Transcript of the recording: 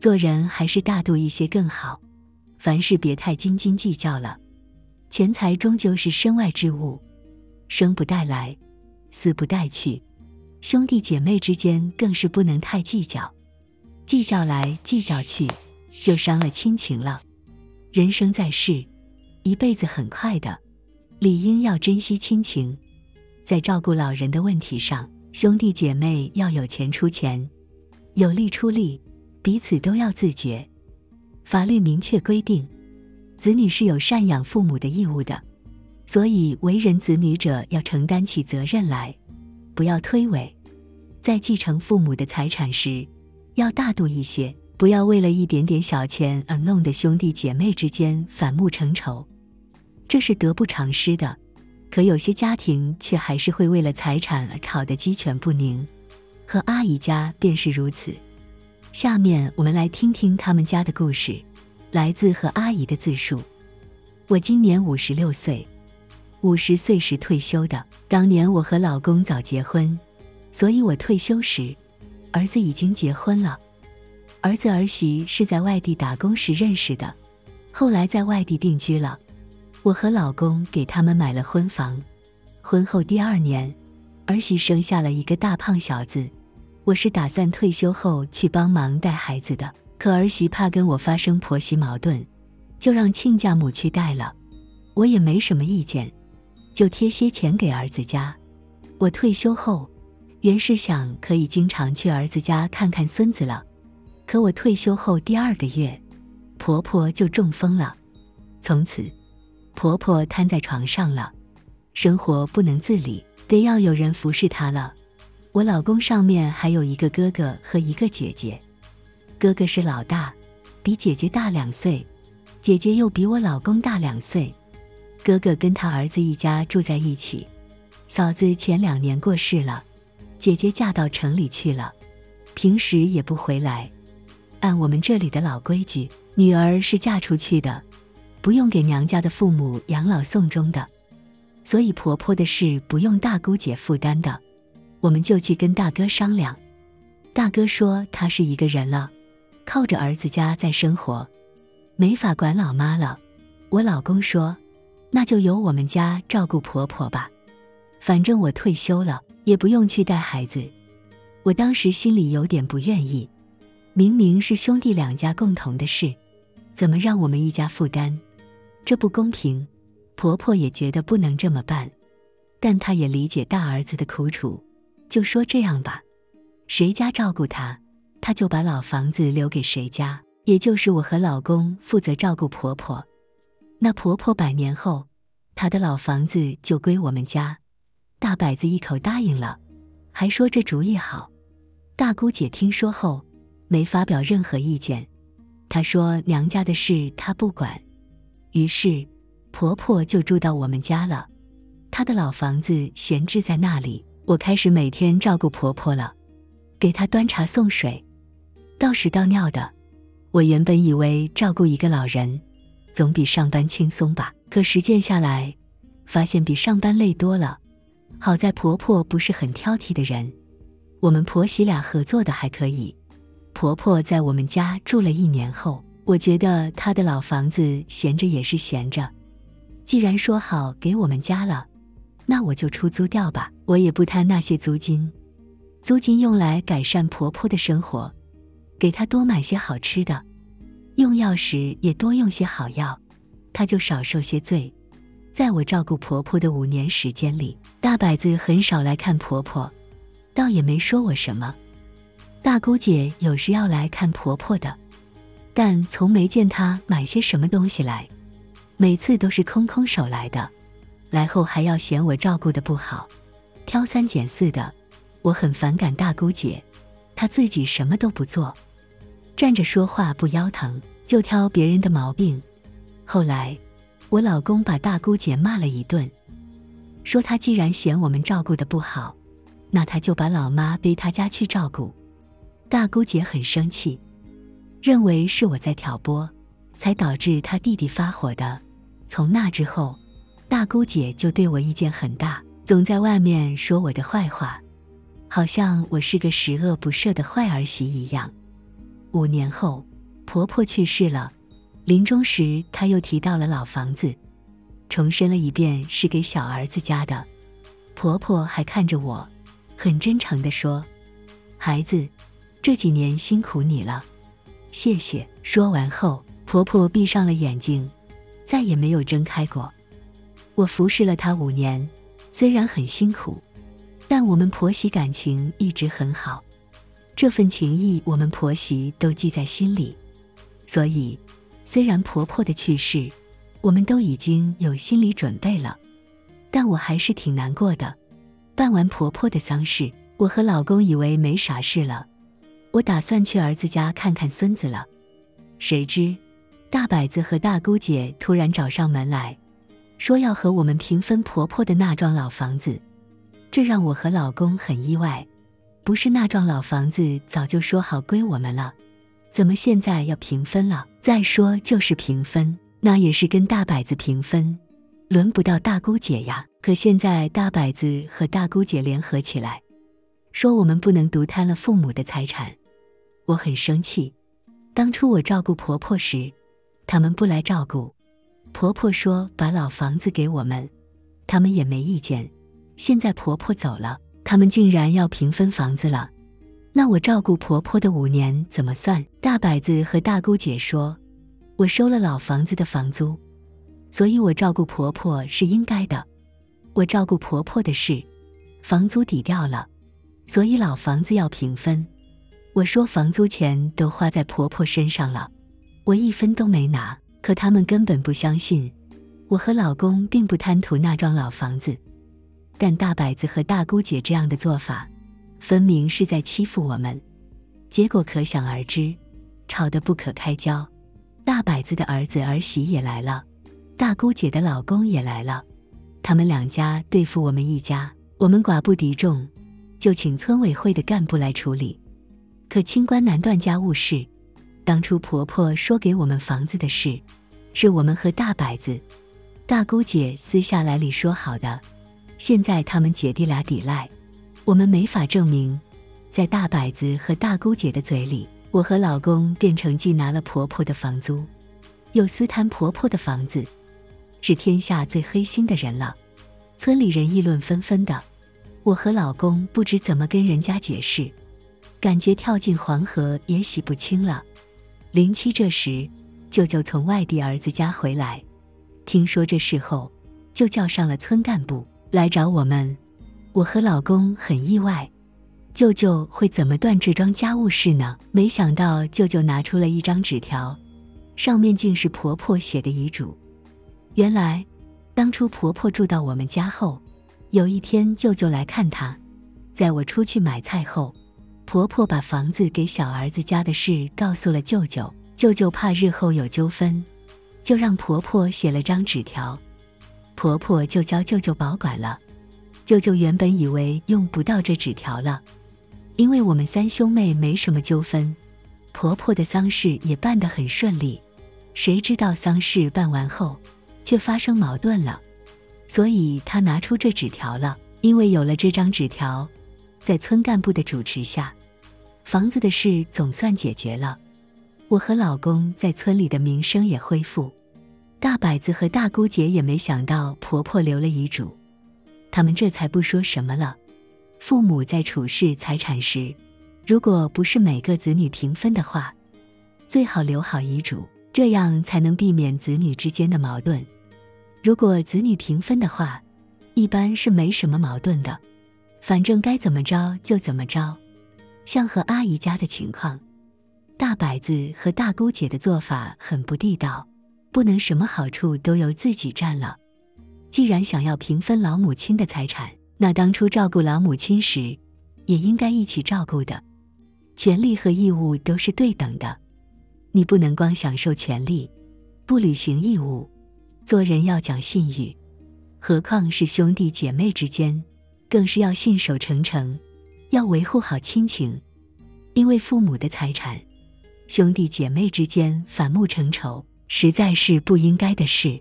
做人还是大度一些更好，凡事别太斤斤计较了。钱财终究是身外之物，生不带来，死不带去。兄弟姐妹之间更是不能太计较，计较来计较去，就伤了亲情了。人生在世，一辈子很快的，理应要珍惜亲情。在照顾老人的问题上，兄弟姐妹要有钱出钱，有力出力，彼此都要自觉。法律明确规定，子女是有赡养父母的义务的，所以为人子女者要承担起责任来。不要推诿，在继承父母的财产时，要大度一些，不要为了一点点小钱而弄得兄弟姐妹之间反目成仇，这是得不偿失的。可有些家庭却还是会为了财产而吵得鸡犬不宁，和阿姨家便是如此。下面我们来听听他们家的故事，来自和阿姨的自述。我今年五十六岁。五十岁时退休的。当年我和老公早结婚，所以我退休时，儿子已经结婚了。儿子儿媳是在外地打工时认识的，后来在外地定居了。我和老公给他们买了婚房。婚后第二年，儿媳生下了一个大胖小子。我是打算退休后去帮忙带孩子的，可儿媳怕跟我发生婆媳矛盾，就让亲家母去带了。我也没什么意见。就贴些钱给儿子家。我退休后，原是想可以经常去儿子家看看孙子了。可我退休后第二个月，婆婆就中风了，从此婆婆瘫在床上了，生活不能自理，得要有人服侍她了。我老公上面还有一个哥哥和一个姐姐，哥哥是老大，比姐姐大两岁，姐姐又比我老公大两岁。哥哥跟他儿子一家住在一起，嫂子前两年过世了，姐姐嫁到城里去了，平时也不回来。按我们这里的老规矩，女儿是嫁出去的，不用给娘家的父母养老送终的，所以婆婆的事不用大姑姐负担的。我们就去跟大哥商量，大哥说他是一个人了，靠着儿子家在生活，没法管老妈了。我老公说。那就由我们家照顾婆婆吧，反正我退休了，也不用去带孩子。我当时心里有点不愿意，明明是兄弟两家共同的事，怎么让我们一家负担？这不公平。婆婆也觉得不能这么办，但她也理解大儿子的苦楚，就说这样吧，谁家照顾她，她就把老房子留给谁家，也就是我和老公负责照顾婆婆。那婆婆百年后，她的老房子就归我们家。大摆子一口答应了，还说这主意好。大姑姐听说后，没发表任何意见。她说娘家的事她不管。于是，婆婆就住到我们家了。她的老房子闲置在那里，我开始每天照顾婆婆了，给她端茶送水，倒屎倒尿的。我原本以为照顾一个老人。总比上班轻松吧？可实践下来，发现比上班累多了。好在婆婆不是很挑剔的人，我们婆媳俩合作的还可以。婆婆在我们家住了一年后，我觉得她的老房子闲着也是闲着，既然说好给我们家了，那我就出租掉吧。我也不贪那些租金，租金用来改善婆婆的生活，给她多买些好吃的。用药时也多用些好药，她就少受些罪。在我照顾婆婆的五年时间里，大摆子很少来看婆婆，倒也没说我什么。大姑姐有时要来看婆婆的，但从没见她买些什么东西来，每次都是空空手来的。来后还要嫌我照顾的不好，挑三拣四的。我很反感大姑姐，她自己什么都不做。站着说话不腰疼，就挑别人的毛病。后来，我老公把大姑姐骂了一顿，说她既然嫌我们照顾的不好，那她就把老妈背她家去照顾。大姑姐很生气，认为是我在挑拨，才导致她弟弟发火的。从那之后，大姑姐就对我意见很大，总在外面说我的坏话，好像我是个十恶不赦的坏儿媳一样。五年后，婆婆去世了，临终时她又提到了老房子，重申了一遍是给小儿子家的。婆婆还看着我，很真诚地说：“孩子，这几年辛苦你了，谢谢。”说完后，婆婆闭上了眼睛，再也没有睁开过。我服侍了她五年，虽然很辛苦，但我们婆媳感情一直很好，这份情谊我们婆媳都记在心里。所以，虽然婆婆的去世，我们都已经有心理准备了。但我还是挺难过的。办完婆婆的丧事，我和老公以为没啥事了，我打算去儿子家看看孙子了。谁知，大伯子和大姑姐突然找上门来，说要和我们平分婆婆的那幢老房子。这让我和老公很意外。不是那幢老房子早就说好归我们了，怎么现在要平分了？再说就是平分，那也是跟大摆子平分。轮不到大姑姐呀！可现在大摆子和大姑姐联合起来，说我们不能独贪了父母的财产，我很生气。当初我照顾婆婆时，他们不来照顾，婆婆说把老房子给我们，他们也没意见。现在婆婆走了，他们竟然要平分房子了，那我照顾婆婆的五年怎么算？大伯子和大姑姐说，我收了老房子的房租。所以我照顾婆婆是应该的，我照顾婆婆的事，房租抵掉了，所以老房子要平分。我说房租钱都花在婆婆身上了，我一分都没拿。可他们根本不相信，我和老公并不贪图那幢老房子。但大伯子和大姑姐这样的做法，分明是在欺负我们。结果可想而知，吵得不可开交。大伯子的儿子儿媳也来了。大姑姐的老公也来了，他们两家对付我们一家，我们寡不敌众，就请村委会的干部来处理。可清官难断家务事，当初婆婆说给我们房子的事，是我们和大伯子、大姑姐私下来里说好的。现在他们姐弟俩抵赖，我们没法证明。在大伯子和大姑姐的嘴里，我和老公变成既拿了婆婆的房租，又私贪婆婆的房子。是天下最黑心的人了，村里人议论纷纷的。我和老公不知怎么跟人家解释，感觉跳进黄河也洗不清了。零七这时，舅舅从外地儿子家回来，听说这事后，就叫上了村干部来找我们。我和老公很意外，舅舅会怎么断这桩家务事呢？没想到舅舅拿出了一张纸条，上面竟是婆婆写的遗嘱。原来，当初婆婆住到我们家后，有一天舅舅来看她，在我出去买菜后，婆婆把房子给小儿子家的事告诉了舅舅。舅舅怕日后有纠纷，就让婆婆写了张纸条，婆婆就教舅舅保管了。舅舅原本以为用不到这纸条了，因为我们三兄妹没什么纠纷，婆婆的丧事也办得很顺利。谁知道丧事办完后，却发生矛盾了，所以他拿出这纸条了。因为有了这张纸条，在村干部的主持下，房子的事总算解决了。我和老公在村里的名声也恢复。大伯子和大姑姐也没想到婆婆留了遗嘱，他们这才不说什么了。父母在处事财产时，如果不是每个子女平分的话，最好留好遗嘱，这样才能避免子女之间的矛盾。如果子女平分的话，一般是没什么矛盾的，反正该怎么着就怎么着。像和阿姨家的情况，大伯子和大姑姐的做法很不地道，不能什么好处都由自己占了。既然想要平分老母亲的财产，那当初照顾老母亲时，也应该一起照顾的，权利和义务都是对等的。你不能光享受权利，不履行义务。做人要讲信誉，何况是兄弟姐妹之间，更是要信守诚诚，要维护好亲情。因为父母的财产，兄弟姐妹之间反目成仇，实在是不应该的事。